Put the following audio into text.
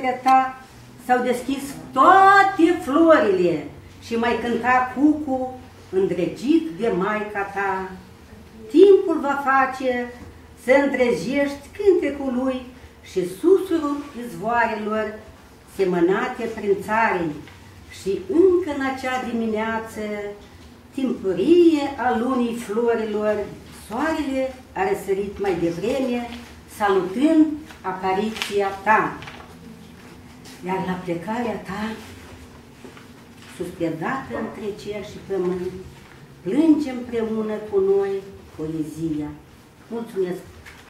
ta s-au deschis toate florile și mai cânta cucu îndrăgit de maica ta. Timpul va face să întrejești cântecul lui și susurul izvoarelor semănate prin țarii și încă în acea dimineață, timpurie a lunii florilor, soarele a răsărit mai devreme, salutând apariția ta. Iar la plecarea ta, suspendată între cer și pământ, plânge împreună cu noi poezia. Mulțumesc